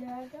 Nerede?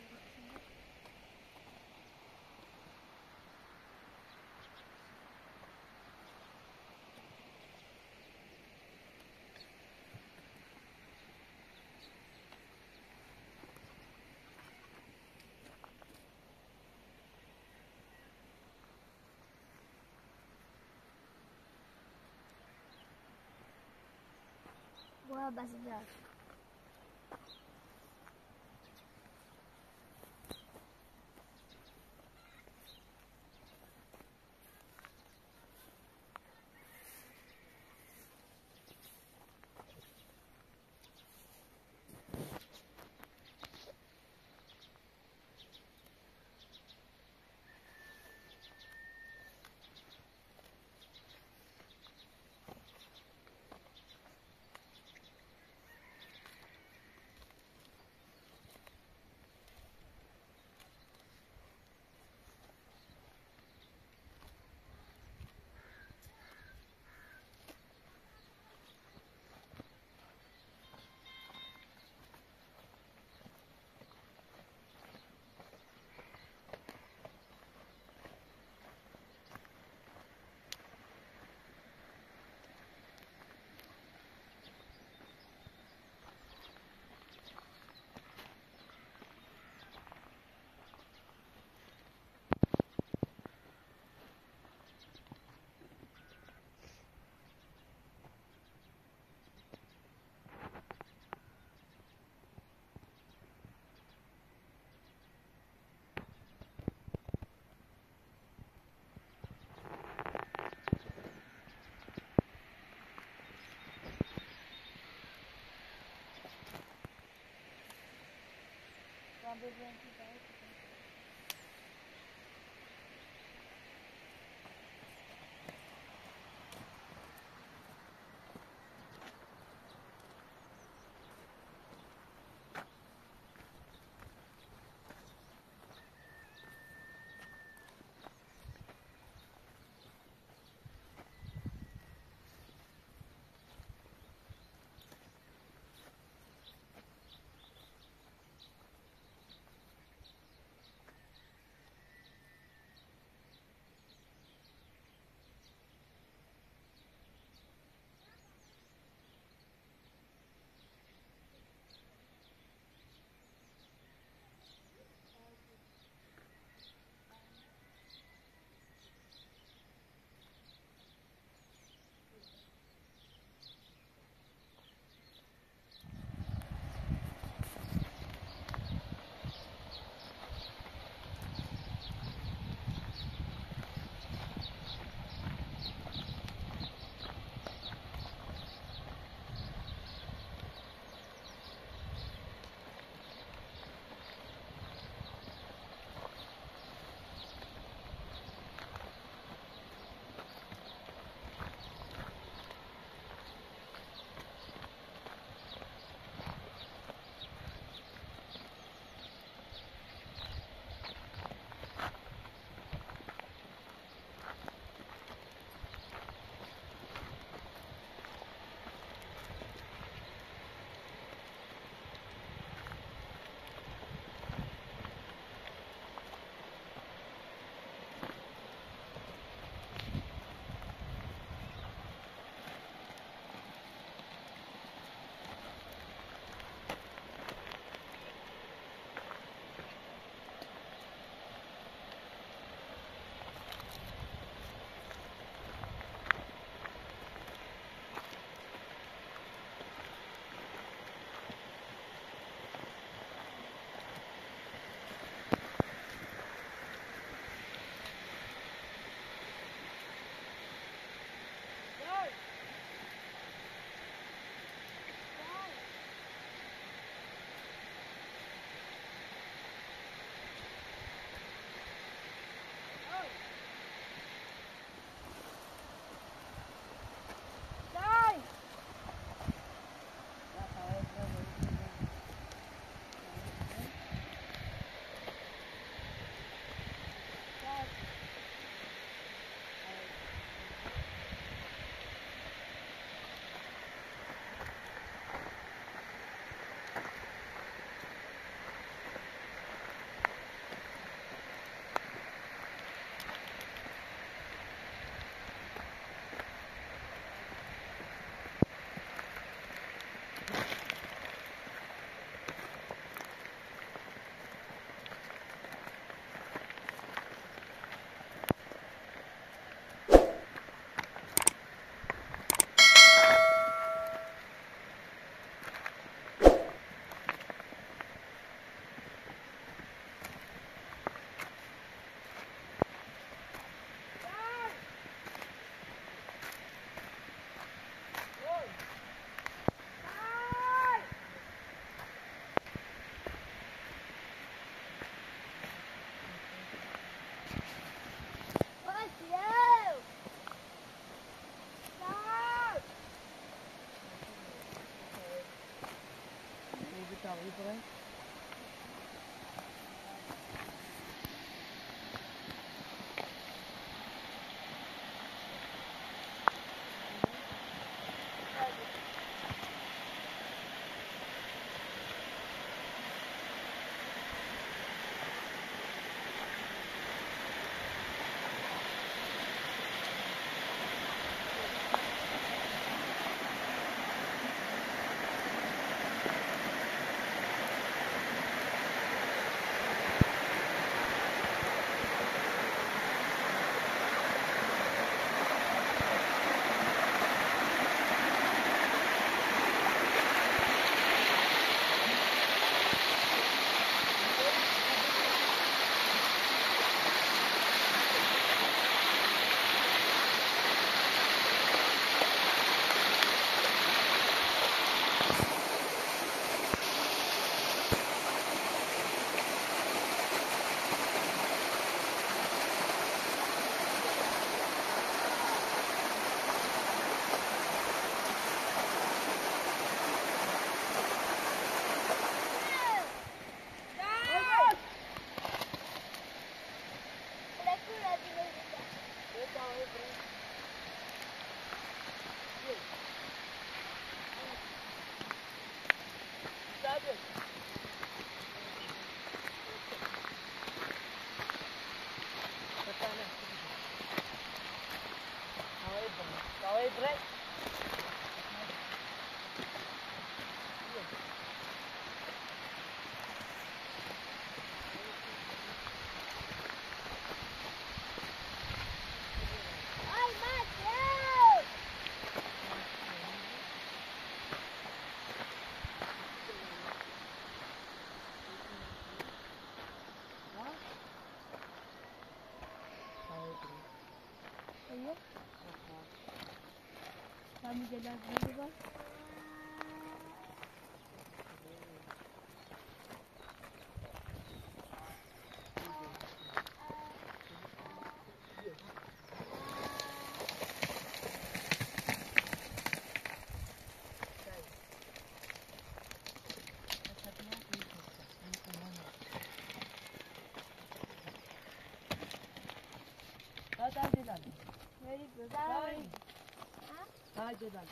Uma base de água. number ranking guys. guitare libre por aí. Amigeler burada var. Hadi lan.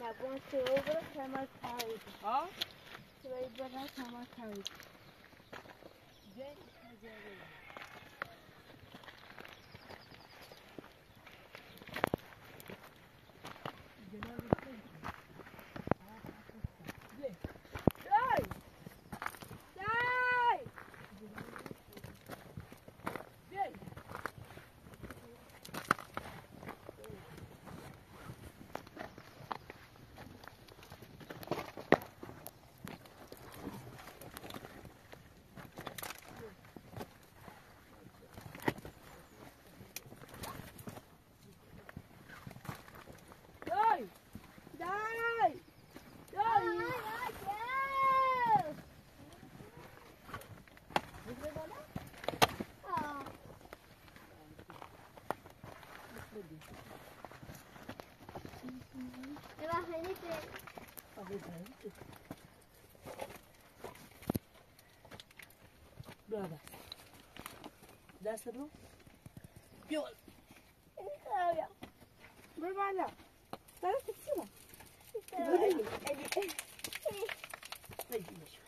Now, once over, come on, carry. Oh? Going to over camera carried. Ha? Very The rule. Yo, Brother. That's the rule. Wait, Dai!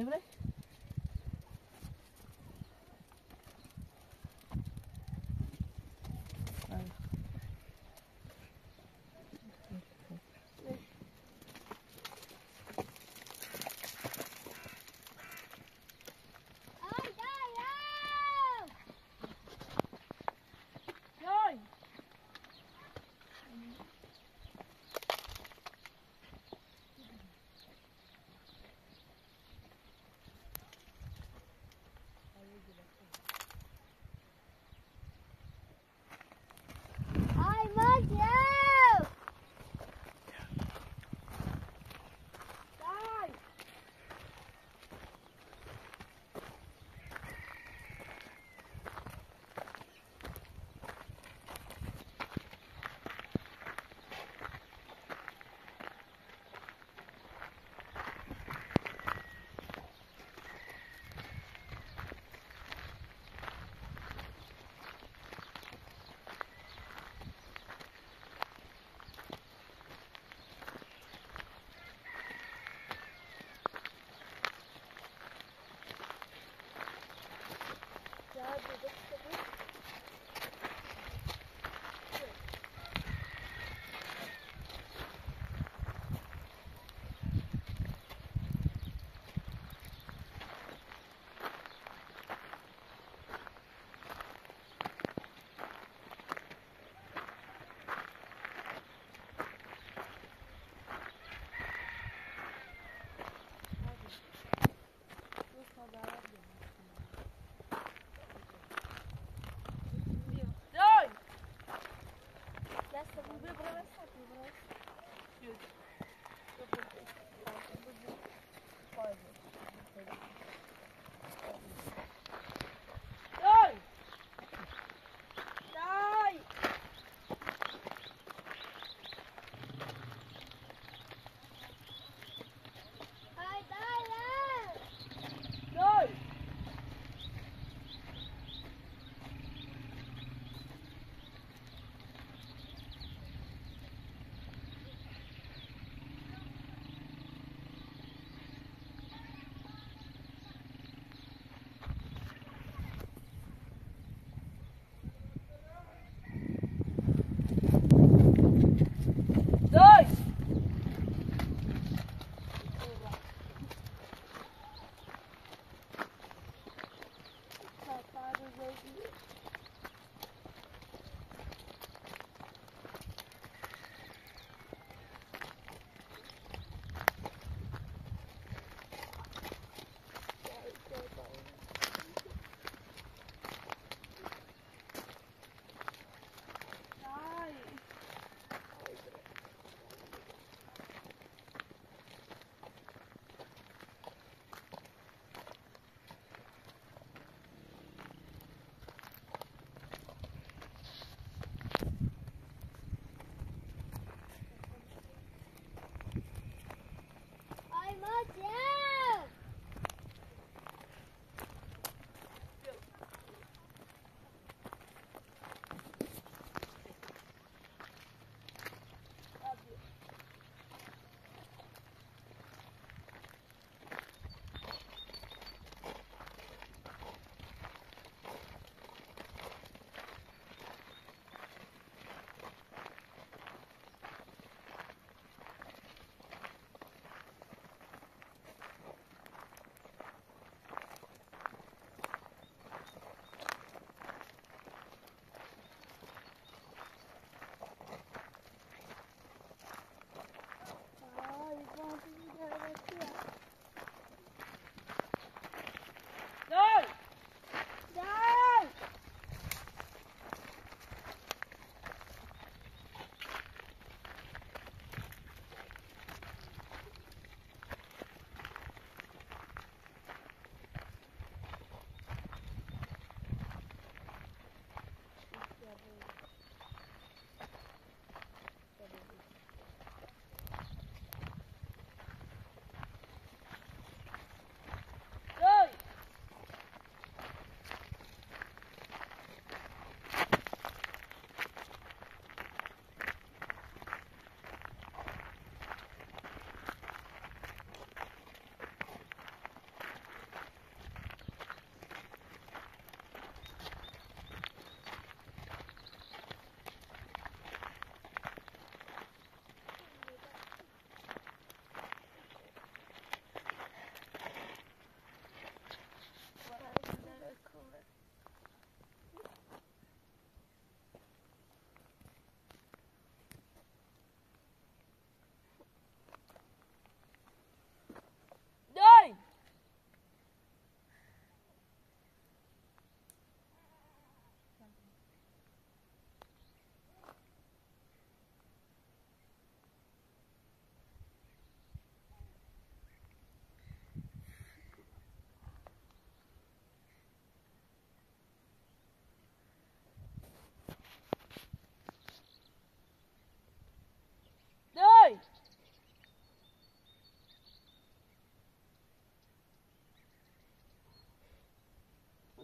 pesebre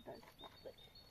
conference